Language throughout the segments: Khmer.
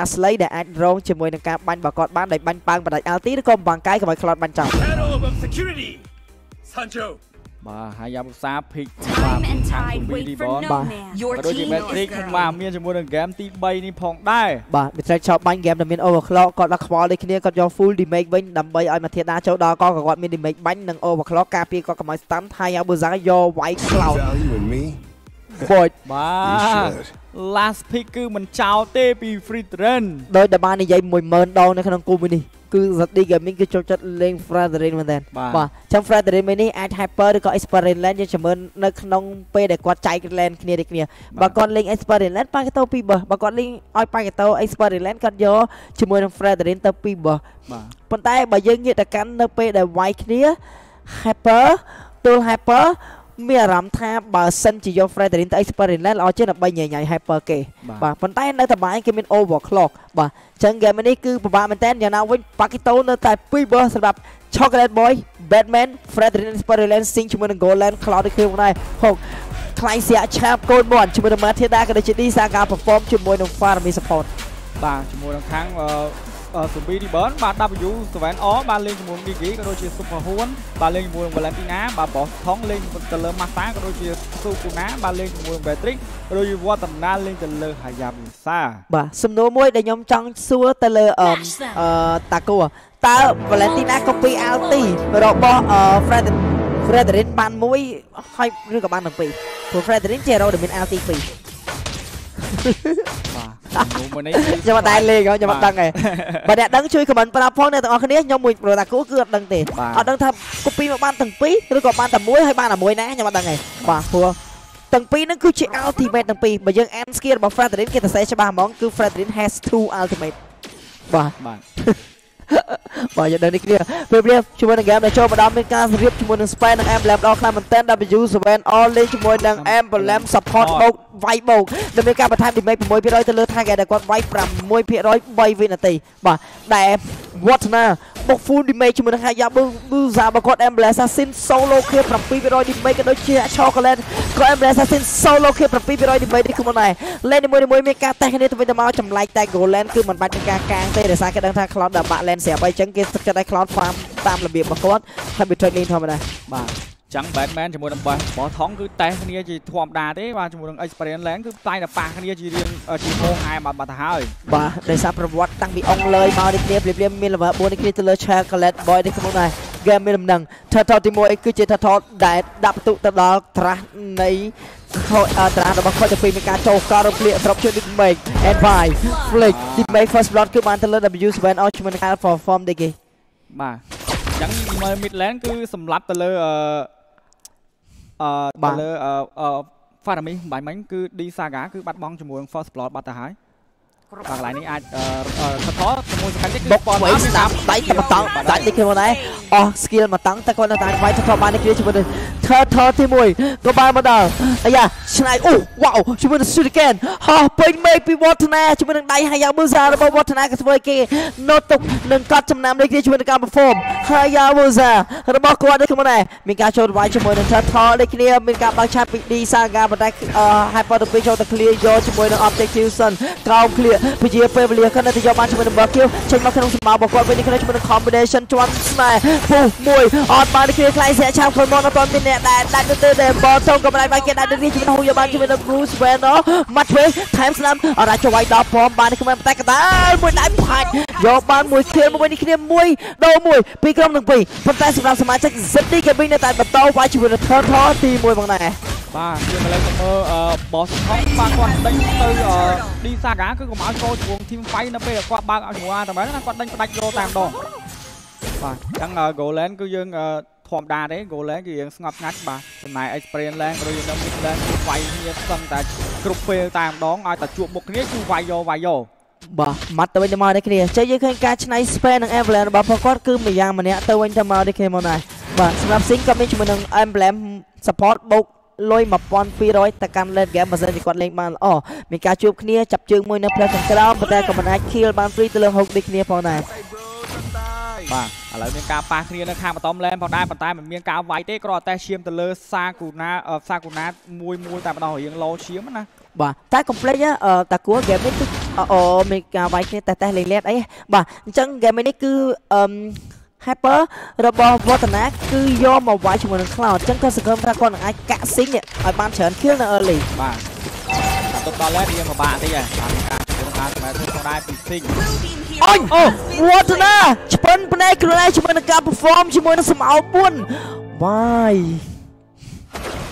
អាស្លីដែលអាចរងជាមួយនឹងការបាញ់បើគាត់បានដោយបាញ់ប៉ើងបណ្ដាច់ LT ឬក៏បង្កាយកុំឲ្យខ្លាត់បាញ់ចោល Shadow of security. Sancho. បាទហើយយ៉ាបុសាភិក Time and tide ពី wait ទី for បន no man. ក៏ដូចជា Matrix ខ្ញុំបាទមានជាមួយនឹង game ទី3នេះផងដែរបាទវាត្រូវឆោបបាញ់ហ្គេមដែលមាន overclock គាត់ដល់ខ្វល់ដូចគ្នាគាត់យក full damage វិញដើម្បីឲ្យមកធាតាចូលដល់ក៏គាត់មាន damage បាញ់និង overclock ការពារគាត់កុំឲ្យ stun ហើយអាប៊ូហ្សាយក white cloud Value in me? បូចបា You ទ should. Last pick គឺមិនចោលទេពី free trend ដោយតែបាននិយាយ10000ដងនៅក្នុងគូមួយនេះគឺ ZD Gaming គឺចូលចិត្តលេង Frederick មែនតើបាទបាទអញ្ចឹង Frederick មួយនេះអាច hyper ឬក៏ experience land យើងជំរឿននៅក្នុងពេលដែលគាត់ចែក land គ្នាដូចគ្នាបើគាត់លេង experience land ប៉ាកេតូ2បើបើគាត់លេងឲ្យប៉ាកេតូ experience land គាត់យកជាមួយនឹង Frederick ទៅ2បើបាទប៉ុន្តែបើយើងងាកទៅកាន់នៅពេលដែលវាយគ្នា hyper ទល់ hyper មានអារម្មណ៍ថាបើសិនជាយក Frederick ទៅ experience land ល្អជាងដើម្បីញញ៉ៃ hyper គេបាទបាទប៉ុន្តែនៅតែបាយគេមាន overclock បាទអញ្ចឹង game នេះគឺពិបាកមែនតើយ៉ាងណាវិញ Pakito នៅតែ2បើសម្រាប់ Chocolate Boy Batman Frederick Experience Sing ជាមួយនឹង Goland Cloud ដូចគ្នាផងដែរហុកខ្លាញ់ស្រាក់ឆាបកូនមាត់ជាមួយនឹង Mathilda ក៏ដូចជា D Saga perform ជាមួយនឹង Farmi support បាទជាមួយនឹងខាងអឺអឺ Zombie Reborn បាទ W7R បាទលេងជាមួយនឹង Gigi ក៏ដូចជា Super Huon បាទលេងជាមួយនឹង Valentina បាទ Boss Thong លេងទៅលើ Masa ក៏ដូចជា Sukuna បាទលេងជាមួយនឹង Beatrix ក៏ដូចជា Watana លេងទៅលើ Hayabusa បាទសំណួរមួយដែលខ្ញុំចង់សួរទៅលើអឺអឺតាគូតើ Valentina copy Alti របស់អឺ Fred Frederick បានមួយហើយឬក៏បានទាំងពីរព្រោះ Frederick ជា hero ដែលមាន Alti 2បាទមួយមួយនេះគឺ ខ្ញុំអត់ដែរលេងហ៎ខ្ញុំអត់ដឹងទេបើអ្នកដឹងជួយ comment ប្រាប់ផងអ្នកទាំងអស់គ្នាខ្ញុំមួយប្រតាគូគឺអត់ដឹងទេបាទអត់ដឹងថា copy មកបានទាំងពីរឬក៏បានតែមួយហើយបានតែមួយណាខ្ញុំអត់ដឹងទេបាទព្រោះទាំងពីរហ្នឹងគឺជា ultimate ទាំងពីរបើយើង end skill របស់ Fredrin គេសរសេរច្បាស់ហ្មងគឺ Fredrin has two ultimate បាទបាទ បាទយើងដឹងនេះគ្នាពេលព្រាបជាមួយនឹង game ដែលចូលមកដល់មានការរៀបជាមួយនឹង Span និង Emblem ដល់ខ្លាំងមែនទែន W7 All លេងជាមួយនឹង Emblem support បូកវាយបូកដែលមានការបន្ថែម damage 6%ទៅលើ target ដែលគាត់វាយ6% 3វិនាទីបាទដែល Watna បុក full damage ជាមួយនឹង Hayabu Buza បើគាត់ Emblem Assassin solo kill 7% damage ក៏ដូចជា Chocolate ក៏ Emblem Assassin solo kill 7% damage នេះគឺមិនដែរលេងនីមួយៗមានការតេសគ្នាទៅវិញទៅមកចម្លែកតែ Goland គឺមិនបាច់មានការកាងទេដោយសារគេដឹងថា Cloud ដាក់បាក់ lane ស្រាប់ហើយអញ្ចឹងគេទឹកចិត្តឲ្យ Cloud farm តាមរបៀបរបស់គាត់ហើយ betray lane ធម្មតាបាទ ចឹង Batman ជាមួយនឹង Boss Boss Thong គឺតេសគ្នាជាធម្មតាទេបាទជាមួយនឹង Experience Land គឺតែតែប៉ះគ្នាជារៀងជាហងអែមបាត់ទៅហើយបាទដោយសារប្រវត្តិតាំងពីអង់លើយមកនេះគ្នាព្រាបព្រាបមាន level 4នេះគ្នាទៅលើ Chocolate Boy នេះក្នុងដែរ game មានដំណឹង Turtle ទី1គឺជា Turtle ដែលដាក់បន្ទុកទៅដល់ត្រាស់នៃខូចអឺត្រាស់របស់ខូចទៅពីមានការចូលការរំលាកស្របជួយ Make and Buy Flick ទី Make First Blood គឺបានទៅលើ W7 ជាមួយនឹង Alpha Form ទេគេបាទអញ្ចឹងមើល Midland គឺសម្លាប់ទៅលើអឺ អឺទៅលើអឺអឺ Farami បាញ់មិញគឺ D Saga គឺបាត់បង់ជាមួយនឹង First Blood បាត់ទៅហើយបាទកន្លែងនេះអាចអឺថតជាមួយសំខាន់ទៀតគឺបុកវៃស្ដាប់ដៃតែបតង់ដាច់នេះគ្នាមកដែរ អស់ skill មកតង់តែគាត់នៅតែវាយទៅបាននេះគ្នាជាមួយនឹង Turtle ទី1ក៏បានមកដល់អាយ៉ាឆ្នៃអូវ៉ាវជាមួយនឹង Shuriken ហោះពេញមេឃពីវឌ្ឍនាជាមួយនឹងដៃហាយ៉ាមុសារបស់វឌ្ឍនាក៏ធ្វើឲ្យគេនៅទុកនឹងកាត់ចំណាំនេះគ្នាជាមួយនឹងការ perform ហាយ៉ាមុសារបស់គាត់នេះគ្នាដែរមានការចូលវាយជាមួយនឹង Turtle នេះគ្នាមានការបើកឆាតពី D Saga ប៉ុន្តែ Hyper ទៅពីចូលទៅ clear យកជាមួយនឹង Objective Sun ក្រោម clear ពជាពេលវេលាគាត់នៅតែយកបានជាមួយនឹង Buck Kill ចេញមកក្នុងសម្បោរបស់គាត់វិញនេះគ្នាជាមួយនឹង combination ជាន់ស្នេហ៍ពុះមួយអត់បានគ្នាខ្លាយស្រាក់ឆាប់ខ្លួនមកអត់ទាន់មានអ្នកដែលដាច់ទៅទេដែលបលទៅកំណៃបានគេដាច់ទៅនេះជាមួយនឹងហូយកបានជាមួយនឹង Bruce Banner មាត់វិញថែមស្នាមអរ៉ាចវាយដល់ព្រមបាននេះគ្នាតែកដាលមួយដៃផាច់យកបានមួយ kill មួយនេះគ្នាមួយដូរមួយពីក្រុមទាំងពីរប៉ុន្តែសម្រាប់សមាជិក ZD Gaming នៅតែបន្តវាយជាមួយនឹង Turtle ទី1ផងដែរបាទយើងមកលើទៅមើលអឺ Boss Thong បាទគាត់ដេញទៅអឺ D Saga គឺកុំឲ្យចូលជាមួយ Team Fight នៅពេលគាត់បើកឲ្យជាមួយតែមែនណាគាត់ដេញផ្ដាច់យកតែម្ដង បាទអញ្ចឹង Goland គឺយើងអឺធម្មតាទេ Goland គឺយើងស្ងប់ស្ងាត់បាទចំណាយ Experience Land ឬយើងនៅ Mid Land គឺវាយគ្នាស្ទឹងតែគ្រប់ពេលតែម្ដងឲ្យតែជួបមុខគ្នាគឺវាយយកវាយយកបាទម៉ាត់ទៅវិញទៅមកនេះគ្នាចេះយើងឃើញការឆ្នៃ spare និង emblem របស់ពួកគាត់គឺម្យ៉ាងម្នាក់ទៅវិញទៅមកនេះគ្នាមកដែរបាទសម្រាប់ Sing ក៏មានជាមួយនឹង emblem support បូកលុយ1200ទៅកាន់ late game បើសិនជាគាត់លេងបានល្អមានការជួបគ្នាចាប់ជើងមួយនៅផ្លូវខាងក្រោមប៉ុន្តែក៏មិនអាច kill បាន free ទៅលើ hook ដូចគ្នាផងដែរ បាទឥឡូវមានការប៉ះគ្នានៅខាងបតំឡែនផងដែរប៉ុន្តែមិនមានការវាយទេគ្រាន់តែឈាមទៅលើសាគូណាសាគូណាមួយមួយតែម្ដងរៀងឡូឈាមណាបាទតែ complete តាគួរ game នេះគឺអូអូមានការវាយគ្នាតេះតេះលេងលេតអីបាទអញ្ចឹង game នេះគឺអឺ hyper របស់វឌ្ឍនាគឺយកមកវាយជាមួយនឹង cloud អញ្ចឹងក៏សង្ឃឹមថាគាត់នឹងអាចកាក់ស៊ីងនេះឲ្យបានច្រើន kill នៅ early បាទតែទៅដល់ឡែរៀងពិបាកតិចហ៎តាមការជំរុញការសម្ដែងធ្វើផងដែរពីស៊ីង អញអូវឌ្ឍនាឆ្ពិនភ្នែកខ្លួនឯងជាមួយនឹងការ perform ជាមួយនឹងសម្អោ4វាយ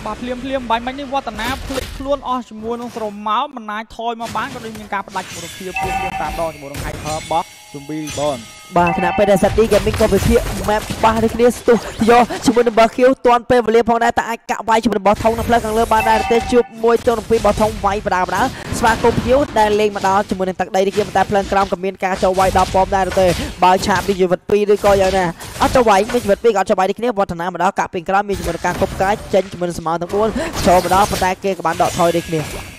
បាទភ្លាមភ្លាមបាញ់មិញនេះវឌ្ឍនាភ្លេចខ្លួនអស់ជាមួយនឹងស្រមោលមិនអាចថយមកបានក៏ដូចមានការផ្ដាច់មុខភាពភ្លាមភ្លាមតាមដងជាមួយនឹង hyper របស់ zombie reborn បាទខណៈពេលដែល Sati Gaming ក៏វិភាគ map បាសដូចគ្នាស្ទុះយកជាមួយនឹង Barkill ទាន់ពេលវេលាផងដែរតែអាចកាក់វាយជាមួយនឹងបោះថងនៅផ្លូវខាងលើបានដែរទេជួបមួយទល់នឹងពីរបោះថងវាយបដាបដាស្វាគមន៍ភ្ញៀវដែលលេងមកដល់ជាមួយនឹងទឹកដីនេះគេតែផ្លូវក្រោមក៏មានការចូលវាយដល់ប៉មដែរទេបើឆាបនេះជីវិត2ឬក៏យ៉ាងណាអត់ទៅវាយមានជីវិត2ក៏អត់ចូលវាយនេះគ្នាវឌ្ឍនាមកដល់កាក់ពីក្រោមមានជាមួយនឹងការគប់កាយចេញជាមួយនឹងស្មោទាំង4ចូលមកដល់ប៉ុន្តែគេក៏បានដកថយដូចគ្នាបាទ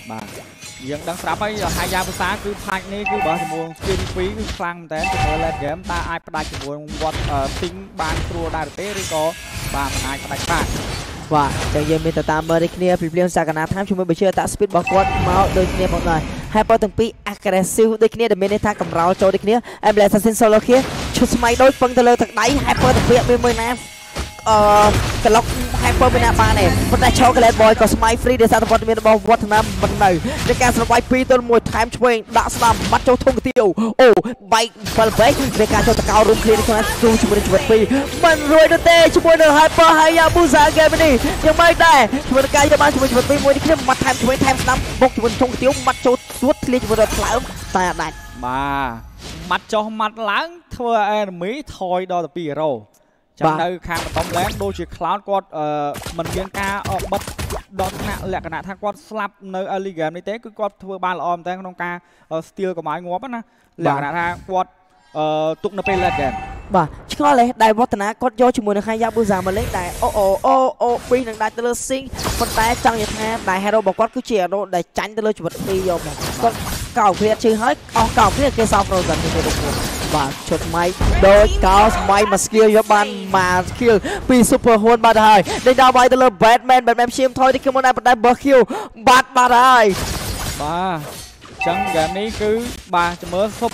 យើងដឹងស្រាប់ហើយហាយាភាសាគឺផាច់នេះគឺបើជាមួយស្គី2គឺខ្លាំងមែនតើជាមួយ late game តើអាចផ្ដាច់ជាមួយវត្តទីងបានស្រួលដែរទេឬក៏បាទមិនអាចផ្ដាច់បានបាទចឹងយើងមានទៅតាមមើលនេះគ្នាពីភ្លាមសក្កណាថាជាមួយបញ្ជាតា speed របស់គាត់មកដូចគ្នាផងដែរហើយបើទាំងពីរ aggressive ដូចគ្នាដែលមានន័យថាកម្រោលចូលដូចគ្នា Emblem Assassin Solo kia ឈុតស្មៃដូចពឹងទៅលើទឹកដៃហើយបើទាំងពីរមានមួយណាអឺ ក្លុក hyper មានណាបានទេប៉ុន្តែ chocolate boy ក៏ស្មៃ free ដោយសារតែវត្តមានរបស់វឌ្ឍនាមិននៅในការស្រវាយ2ទល់1ថែមឆ្វេងដាក់ស្ដាំបាត់ចូលធុងកាទៀវអូបែក7បែកនៃការចូលតកោរួមគ្នានេះខ្លួនស៊ូជាមួយនឹងជីវិត2មិនរួយនោះទេជាមួយនឹង hyper ហើយ Yabusa game នេះយ៉ាងម៉េចដែរជាមួយនឹងការយកបានជាមួយជីវិត2មួយនេះគ្នាមាត់ថែមឆ្វេងថែមស្ដាំបុកជាមួយធុងកាទៀវមាត់ចូលស្ួតធ្លាជាមួយនឹងផ្លើមតែអត់ដាច់បាទម៉ាត់ចុះម៉ាត់ឡើងធ្វើឲ្យ enemy ថយដល់ទៅ2រ៉ូ ចាំនៅខាងបតំឡើងដូចជា cloud គាត់អឺមិនមានការបិទដល់ថ្នាក់លក្ខណៈថាគាត់ស្លាប់នៅ early game នេះទេគឺគាត់ធ្វើបានល្អមែនតើក្នុងការ steal កម្ពុជាងាប់ណាលក្ខណៈថាគាត់អឺទុកនៅពេល late game បាទឆ្ងល់ទេដែលវឌ្ឍនាគាត់យកជាមួយនឹងហាយ៉ាប៊ូសាមកលេងតែអូអូអូអូពីនឹងដាច់ទៅលើស៊ីងប៉ុន្តែចង់និយាយថាដែល hero របស់គាត់គឺជា hero ដែលចាញ់ទៅលើជីវិតពីរយកមកគាត់កោព្រាតជឿហើយអស់កោព្រាតគេសោក Frozen ទៅទៅខ្លួន បាទឈុតម៉ៃដូចកោស្មៃមួយ skill យកបានមួយ skill ពី super horn បាត់ហើយដេញដល់វាយទៅលើ Batman Batman ព្យាយាមថយទៅខ្ញុំមិនដែរប៉ុន្តែ Barkill បាត់បាត់ហើយបាទចឹងហ្គេមនេះគឺបាទជំរឿសុប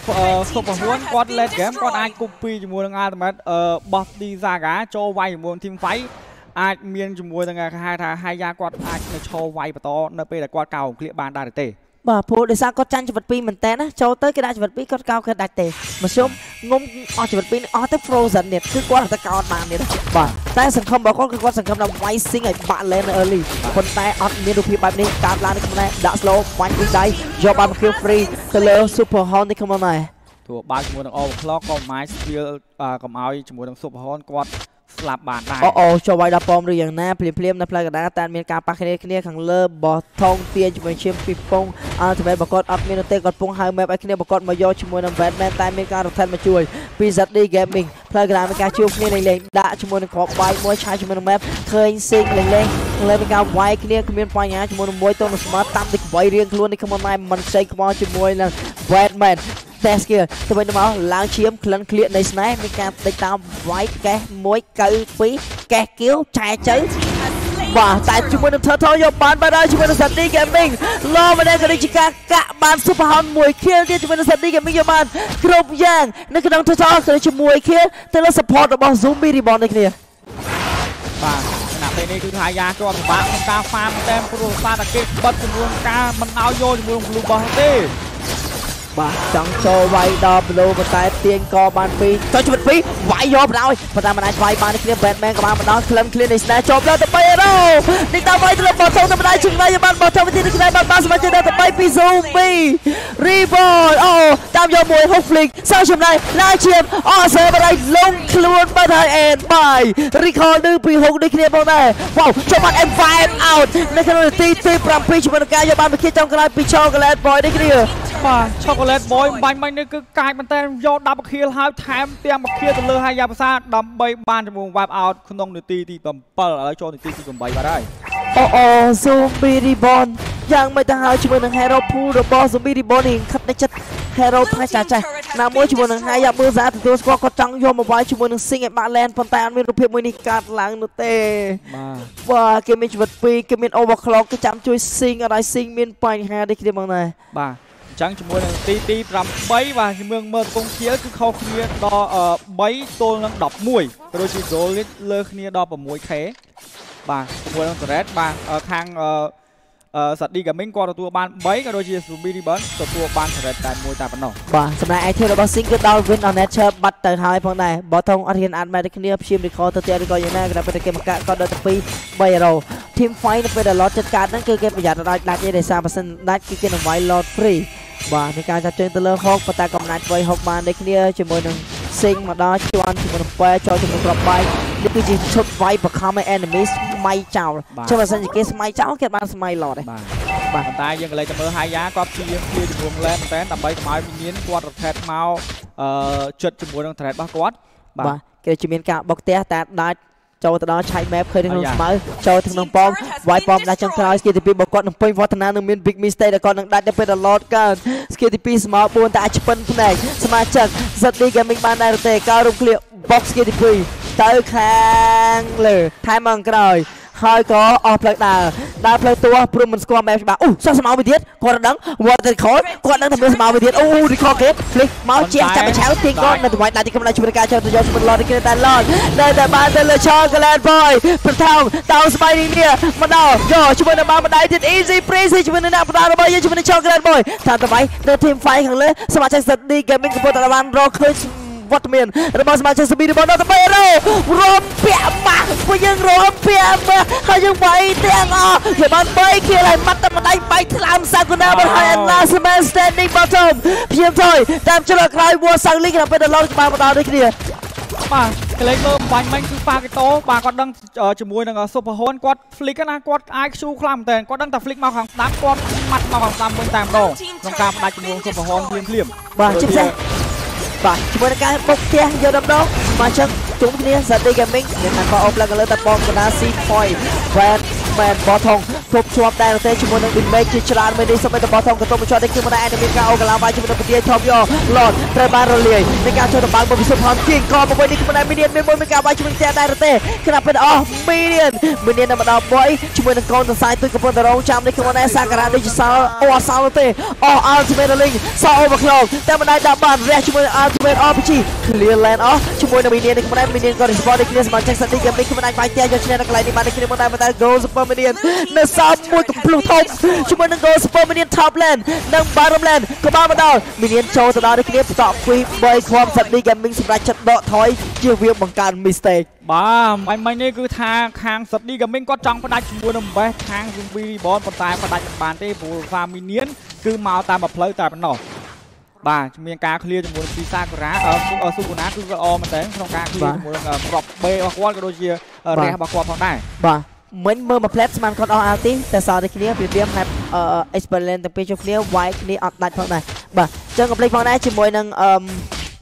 សុបពហួនគាត់ late game គាត់អាចគប់ពីជាមួយនឹង ultimate អឺ boss D Saga ចូលវាយជាមួយ team fight អាចមានជាមួយនឹងគេហៅថា Haya គាត់អាចនៅឈរវាយបន្តនៅពេលដែលគាត់កោគ្លៀកបានដែរឬទេ បាទព្រោះដោយសារគាត់ចាញ់ជីវិត2មែនតើណាចូលទៅគេដាក់ជីវិត2គាត់កោគាត់ដាច់ទេមធ្យមងុំអស់ជីវិត2នេះអស់ទៅ frozen នេះគឺគាត់តែកោតបាននេះបាទតែសង្ឃឹមរបស់គាត់គឺគាត់សង្ឃឹមថា white sing ឲ្យបាក់ lane នៅ early ប៉ុន្តែអត់មានរូបភាពបែបនេះកើតឡើងនេះខ្លួនឯងដាក់ slow បាញ់ពីដៃយកបាន kill free ទៅលើ super horn នេះខ្លួនឯងទោះបើកជាមួយនឹង overclock ក៏មិនអាច steal កុំឲ្យជាមួយនឹង super horn គាត់ ស្លាប់បានដែរអូអូចូលវាយដល់ប៉មឬយ៉ាងណាភ្លាមភ្លាមនៅផ្លូវកណ្ដាលតែមានការប៉ះគ្នាគ្នាខាងលើបោះថងទាញជាមួយឈាមពីពងអល់ទីមេតបកតអត់មានទេគាត់ពងហៅ map ឲ្យគ្នាបកតមកយកជាមួយនឹង Batman តែមានការ rotate មកជួយពី ZD Gaming ផ្លូវកណ្ដាលមានការជួបគ្នាលេងលេងដាក់ជាមួយនឹងគ្រាប់បាយមួយឆាយជាមួយនឹង map ឃើញស៊ីងលេងលេងខាងលើមានការវាយគ្នាគ្មានបញ្ហាជាមួយនឹងមួយទល់នឹងស្មើតាមទីក្បៃរៀងខ្លួននេះខ្ញុំមិនមិនខ្ចីខ្មោចជាមួយនឹង Batman តែ skill ទៅវិញទៅមកឡើងឈាមក្លិនក្លៀកនៃស្នេហ៍មានការដេកតាមវាយកេះ1កៅ2កេះគៀវចែចៅបាទតែជាមួយនឹង Turtle យកបានបានហើយជាមួយនឹង Sandy Gaming លោម្នាក់ក៏ដូចជាការកាក់បាន Super Hound មួយ kill ទៀតជាមួយនឹង Sandy Gaming យកបានគ្រប់យ៉ាងនៅក្នុង Turtle ក៏ដូចជាមួយ kill ទៅលើ support របស់ Zombie Reborn ដូចគ្នាបាទខណៈពេលនេះគឺហាយាគាត់ពិបាកក្នុងការ farm តែព្រោះសារតែគេបិទចំនួនការមិនឲ្យយកចំនួន blue boss ទេ បាទចង់ចូលវាយដល់ Blue ប៉ុន្តែទាញកបានពីរចុះជីវិតពីរវាយយកបណ្ដោយប៉ុន្តែមិនអាចវាយបានគ្នា Batman ក៏បានបណ្ដោយក្លឹម clean នៃ Snare ជាប់ដល់ទៅ3អេរ៉ូនេះតាមវាយទៅលើបោះធំទៅបណ្ដោយជំនាញបានបោះធំវិធីនេះបានបានសមាជិកដល់ទៅ3ពី Zombie Reborn អូតាមយកមួយ Hook Flick សងចំណាយឡើងឈាមអស់សេបរៃលងខ្លួនបាត់ហើយ and by Recall នឹងពី Hook ដូចគ្នាផងដែរ Wow ចូលបាន M5 out នៅក្នុងនាទីទី7ជាមួយនឹងការយកបានវិធីចុងក្រោយពី Chocolate Boy ដូចគ្នាបាទ chocolate boy បាញ់មិញនេះគឺកាយមែនតើយក10ខៀលហើយថែមទាំងមួយខៀលទៅលើហាយាភាសាដើម្បីបានជាមួយ wipe out ក្នុងនាទីទី7ឥឡូវចូលនាទីទី8បាត់ហើយអូអូ Zombie Reborn យ៉ាងមិនទៅហើយជាមួយនឹង Hero Pool របស់ Zombie Reborn នេះខិតនៅចិត្ត Hero ផ្នែកចាស់ចាស់ណាមួយជាមួយនឹង Haya Burza ទទួលស្គាល់គាត់ចង់យកមកវាយជាមួយនឹង Sing ឲ្យបាក់ land ប៉ុន្តែអត់មានរូបភាពមួយនេះកាត់ឡើងនោះទេបាទបាទគេមានជីវិត2គេមាន overclock គេចាំជួយ Sing អត់ឲ្យ Sing មានបញ្ហាដូចគ្នាបងដែរបាទអញ្ញ្ចឹងជាមួយនឹងទីទី8បាទជំនឿមើលកំពង់ខៀវគឺខុសគ្នាដល់3ទល់នឹង11ក៏ដូចជា goal លើគ្នាដល់ 6k បាទជាមួយនឹង Toret បាទខាងអឺអឺ Sadi Gaming គាត់ទទួលបាន3ក៏ដូចជា Ruby Ribbon ទទួលបាន Toret តែមួយតែប៉ុណ្ណោះបាទសម្រាប់ item របស់ Sing គឺដល់ win on nature បាត់ទៅហើយផងដែរបើថងអត់ហ៊ានអាត់មែនគ្នាព្យាម record ទៅទៀត record យ៉ាងណាក៏តែគេមកកាក់គាត់ដល់ទៅ2 3 team fight នៅពេលដែល lot ចិត្តកាត់ហ្នឹងគឺគេប្រយ័ត្នដាច់ដាច់ទេដោយសារបើសិនដាច់គឺគេនឹងវាយ lot free បាទមានការចាប់ជើងទៅលើហុកប៉ុន្តែកំណាច់វាយហុកបានដូចគ្នាជាមួយនឹង Sing មកដល់ជន់ជាមួយនឹងប៉ែចូលជាមួយក្របបាយនេះគឺជាឈុតវាយបខំឲ្យ enemy ស្មៃចោលចុះបើសិនជាគេស្មៃចោលគេបានស្មៃ lot ទេបាទបាទប៉ុន្តែយើងក៏លេចទៅមើល Haya គាត់ព្យាយាមព្យាជាមួយនឹង Land មែនតើដើម្បីកុំឲ្យមានគាត់ rotate មកអឺជិតជាមួយនឹង thread របស់គាត់បាទគេជាមានការបុកផ្ទះតែដាច់ ចូលទៅដល់ឆៃ map ឃើញក្នុងស្មៅចូលទៅក្នុងប៉មវាយប៉មដាច់ចុងក្រោយស្គីទី2របស់គាត់នឹងពេញវឌ្ឍនានឹងមាន big mistake ដែលគាត់នឹងដាច់ទៅពេលដល់ Lord កើស្គីទី2ស្មើ4តែអាចឆ្ពិនភ្នែកសមាជិក ZD Gaming បានដែរទេការរំឃ្លា box ស្គីទី2ទៅខាងលើថែមមកក្រោយ ហើយក៏អស់ផ្លូវដើរដើរផ្លូវទួព្រមមិនស្គាល់ map ច្បាស់អូសោះស្មៅមួយទៀតគាត់ដឹងវត្តទៅខូចគាត់ដឹងថាមានស្មៅមួយទៀតអូរីខគេភ្លេចមកជាចាប់បឆៅទីគាត់នៅថ្វាយដាច់ទីកំណត់ជួយការចោលទៅយកសម្បត្តិឡតគេតែឡតនៅតែបានទៅលើឆោកលែនបយប្រថោងតោស្បៃនេះនេះមកដល់យកជួយនៅបានម្ដាយទៀត easy breezy ជួយនៅអ្នកបដារបស់យើងជួយនៅឆោកលែនបយថាថ្វាយនៅ team fight ខាងលើសមាជិក SD Gaming កំពុងតែបានរកឃើញ វត្តមានរបស់សមាជិកសមីរបស់ដល់ទៅរោរំពាក់ម៉ាស់ពួកយើងរំពាក់ម៉ាស់ហើយយើងវាយទាំងអស់យើងបាន3គីឡហើយមាត់តែម្ដាយបែកថ្លើមសាគូណាបានហើយ last man standing bottom ព្យាមថយតាមជ្រុលក្រោយវ៉ាសាំងលីងដល់ពេលដល់ក្បាលមកដល់ដូចគ្នាបាទកលេចមើលបាញ់មិញគឺប៉ាកេតូបាទគាត់ដឹងជាមួយនឹងសុភហួនគាត់ flick ណាគាត់អាចខ្ជូខ្លាំងមែនតើគាត់ដឹងតែ flick មកខាងស្ដាំគាត់ម៉ាត់មកខាងស្ដាំវិញតែម្ដងក្នុងការផ្ដាច់ជាមួយសុភហួនភ្លាមភ្លាមបាទជាពិសេស បាទជាមួយនឹងការបុកផ្ទះយកដំណងមកចឹងជុំគ្នា Saturday Gaming មានតែបោកឡើងលើតែបងកណា C point វ៉ែន មែនបោថងគ្រប់ជាប់ដែរទេជាមួយនឹង image ជាច្រើនមួយនេះសូមឲ្យតបោថងក៏ទុំមកជាប់នេះគឺមិនដែរមានការអូកឡាវាយជាមួយនឹងពទាឈប់យក Lord ត្រូវបានរលាយនៃការចូលទៅបាល់មកវិសុទ្ធផនគៀងកមកវិញនេះគឺមិនដែរមានមានមួយមានការវាយជាមួយផ្ទះដែរទេគណៈពេលអស់មានមាននៅម្ដងបុយជាមួយនឹងកូនសរសៃទុយកំពុងតែរងចាំនេះគឺមិនដែរសាការៈដូចជាសល់អូអសល់ទេអស់ ultimate link សល់ overclock តែមិនដែរដាក់បានរះជាមួយ ultimate RPG clear land អស់ជាមួយនឹងមីនៀននេះមិនដែរមីនៀនក៏ respond ដូចគ្នាសមាជិកសិទ្ធិ game នេះគឺមិនដែរបាយផ្ទះយកឈ្នះនៅកន្លែងនេះបានដូចគ្នាមិនដែរមិនដែរ go super minion នៅសល់មួយកំភ្លុះធំជាមួយនឹង go super minion top lane និង bottom lane ក៏បានមកដល់មីនៀនចូលទៅដល់ដូចគ្នាបន្តពី3ខំសិទ្ធិ gaming សម្រាប់ចិត្តដកថយជាវាបង្កើន mistake បាទបាញ់មិញនេះគឺថាខាង Sadi Gaming គាត់ចង់ផ្ដាច់ជាមួយនឹង Best ខាង Zombie Reborn ប៉ុន្តែផ្ដាច់មិនបានទេព្រោះ Faminian គឺមកតាមមួយផ្លូវតែប៉ុណ្ណោះបាទមានការ clear ជាមួយនឹងពីសាកូរ៉ាអឺស៊ូកូណាគឺល្អមែនតើក្នុងការ clear ជាមួយនឹងក្របបេរបស់គាត់ក៏ដូចជារះរបស់គាត់ផងដែរបាទ មិញមើលមកផ្លែតស្មានគាត់អស់អាល់ទីតែសល់តែគ្នាព្រាមហាប់អឺ experiment ទាំងពីរជួបគ្នាវាយគ្នាអត់ដាច់ផងដែរបាទអញ្ចឹងកំភ្លេចផងដែរជាមួយនឹងអឺ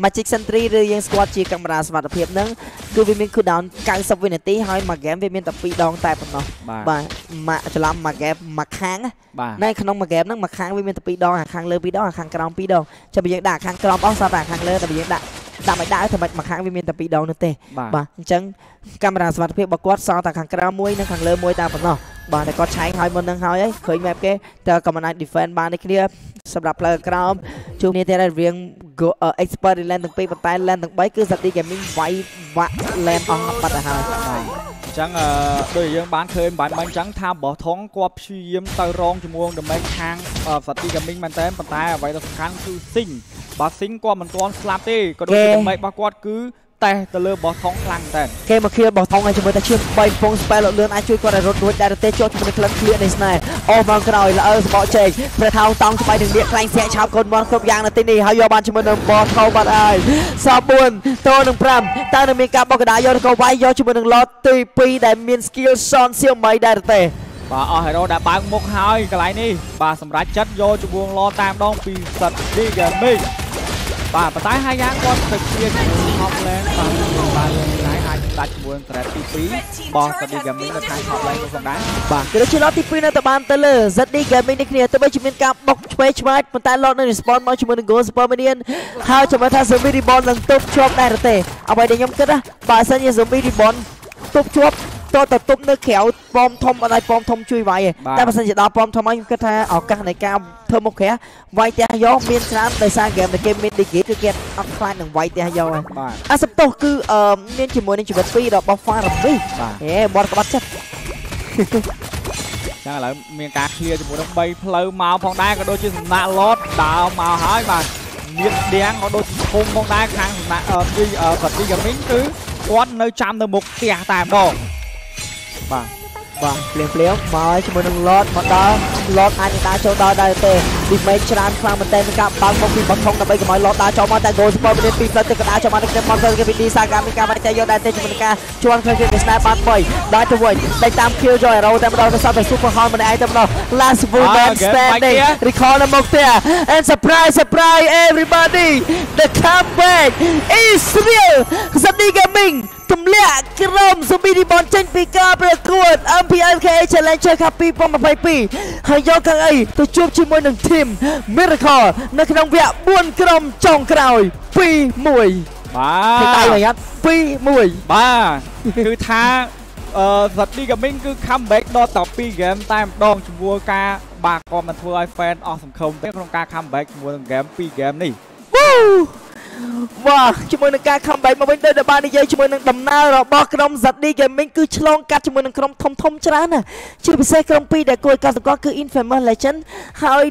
Magic Sentry ឬយើងស្គាល់ជាកាមេរ៉ាសុវត្ថិភាពហ្នឹងគឺវាមាន cooldown 90វិនាទីហើយមួយ game វាមានតែ2ដងតែប៉ុណ្ណោះបាទបាទមកច្រឡំមួយ game មួយខាងបាទនៅក្នុងមួយ game ហ្នឹងមួយខាងវាមានតែ2ដងអាខាងលើ2ដងអាខាងក្រោម2ដងចាំបើយើងដាក់អាខាងក្រោមអស់សល់តែអាខាងលើតែបើយើងដាក់ ដាក់មិនដាក់ទៅមិនមួយខាងវាមានតែ2ដងនោះទេបាទបាទអញ្ចឹងកាមេរ៉ាសុវត្ថិភាពរបស់គាត់សល់តែខាងក្រោមមួយនិងខាងលើមួយតែប៉ុណ្ណោះបាទតែគាត់ឆែកឲ្យមុននឹងហើយហើយឃើញ map គេតែក៏មិនអាច defend បានទេគ្នាសម្រាប់ផ្លូវក្រោមជួបគ្នាទៀតហើយរៀង go uh, expert land ទាំងពីរប៉ុន្តែ land ទាំង3គឺ Zati Gaming វាយវាក់ land អស់បាត់ទៅហើយបាទអញ្ចឹងអឺដូចយើងបានឃើញបានបាញ់អញ្ចឹងថាបោះថងគាត់ព្យាយាមទៅរងជាមួយនឹង damage ខាង Sati Gaming មែនតើប៉ុន្តែអ្វីដែលសំខាន់គឺ Sing បើ Sing គាត់មិនទាន់ស្លាប់ទេក៏ដូចជា damage របស់គាត់គឺ តែទៅលើបោះថងខ្លាំងតែគេមកឃ្លៀបោះថងឲ្យជាមួយតែឈាម3ពង spell លឿនអាចជួយគាត់ឲ្យរត់រួចដែរទេជាប់ជាមួយនឹងក្លិនឃ្លៀនៃស្នេហ៍អូមកក្រោយល្អើសបកជែកព្រះថោងតង់ស្បៃនឹងលៀកខ្លាញ់ស្រាក់ឆោបកូនបនគ្រប់យ៉ាងនៅទីនេះហើយយកបានជាមួយនឹងបោះថោបាត់ហើយស4តនឹង5តើនឹងមានការបោកកដាយកក៏វាយយកជាមួយនឹង lot ទី2ដែលមាន skill son សៀមៃដែរទេបាទអស់ hero ដែលបើកមុខហើយកន្លែងនេះបាទសម្រាប់ចិត្តយកជំងឡតាមដងពីសិត Gaming បាទប៉ុន្តែហើយយ៉ាងគាត់ទៅជាជាមួយ top lane បាទបាទយើងឆ្នៃអាចដាច់ជាមួយ threat ទី2បោះ Study Gaming នៅខាង top lane នោះផងដែរបាទគឺដូចជា lot ទី2នៅតែបានទៅលើ ZD Gaming នេះគ្នាទោះបីជាមានការបុកឆ្វេងឆ្វាយប៉ុន្តែ lot នៅ respawn មកជាមួយនឹង Go Super Minion ហើយចាំមើលថា Zombie Reborn នឹងទប់ជាប់ដែរទេអ្វីដែលខ្ញុំគិតណាបើសិនជា Zombie Reborn ទប់ជាប់ទ ចូលទៅទប់នៅក្រៅប៉មធំអត់ឲ្យប៉មធំជួយវាយទេបាទតែបើសិនជាដល់ប៉មធំហើយខ្ញុំគិតថាឱកាសនៃការធ្វើមុខក្រៅវាយផ្ទះយកមានច្រើនដោយសារហ្គេមដែលគេមាន digit គឺគេអត់ខ្លាចនឹងវាយផ្ទះយកហើយបាទអាសប្តុសគឺអឺមានជាមួយនឹងជីវិត2របស់ Fire នេះបាទហេបត់ក្បាត់ចិត្តចឹងឥឡូវមានការ clear ជាមួយនឹង3ផ្លូវមកផងដែរក៏ដូចជាសំណាក់ Lord ដើរមកហើយបាទមានដៀងក៏ដូចជាធំផងដែរខាងសំណាក់អឺពីបាត់ទី gaming គឺគាត់នៅចាំនៅមុខផ្ទះតែម្ដង បាទបាទភ្លាមភ្លាមមកហើយជាមួយនឹង Lord មកដល់ Lord អាចនឹងដើរចូលដល់ដែរទេ damage ច្រើនខ្លាំងមែនទែននឹងការបើកមកពីបថុងដើម្បីកុំឲ្យ Lord ដើរចូលមកតែ goal support មានពីផ្លូវទឹកក៏ដើរចូលមកនឹងក្រុម Monster គេពី D សាកាមានការវាយតែយកដែរទេជាមួយនឹងការជួនឃើញគេ snap បាន3ដល់ទៅវិញដេកតាម kill joy arrow តែម្ដងទៅសតទៅ super hall ម្នាក់ឯងតែម្ដង last full Ah, man okay. standing Mike here. recall នៅមុខផ្ទះ and surprise surprise everybody the comeback is real Sunny Gaming ទម្លាក់ក្រុម Zombie Demon ចេញពីការប្រកួត MPLK Challenger Cup 2022ហើយយកខាងអីទៅជួបជាមួយនឹង Team Miracle នៅក្នុងវគ្គ4ក្រុមចុងក្រោយ2 1បាពីដៃទប្រយ័ត្ន2 1បាទគឺថាអឺ Zati Gaming គឺ comeback ដល់ត2 game តែម្ដងជាមួយការបាទគាត់មិនធ្វើឲ្យ fan អស់សង្ឃឹមទេក្នុងការ comeback ជាមួយនឹង game 2 game នេះ វ៉ាជាមួយនឹងការ comeback មកវិញដោយដែលបាននិយាយជាមួយនឹងដំណើររបស់ក្រុម Zadi Gaming គឺឆ្លងកាត់ជាមួយនឹងក្រុមធំធំច្រើនណាស់ជាពិសេសក្រុមពីរដែលគួរឲ្យកត់សម្គាល់គឺ Infamous Legend ហើយ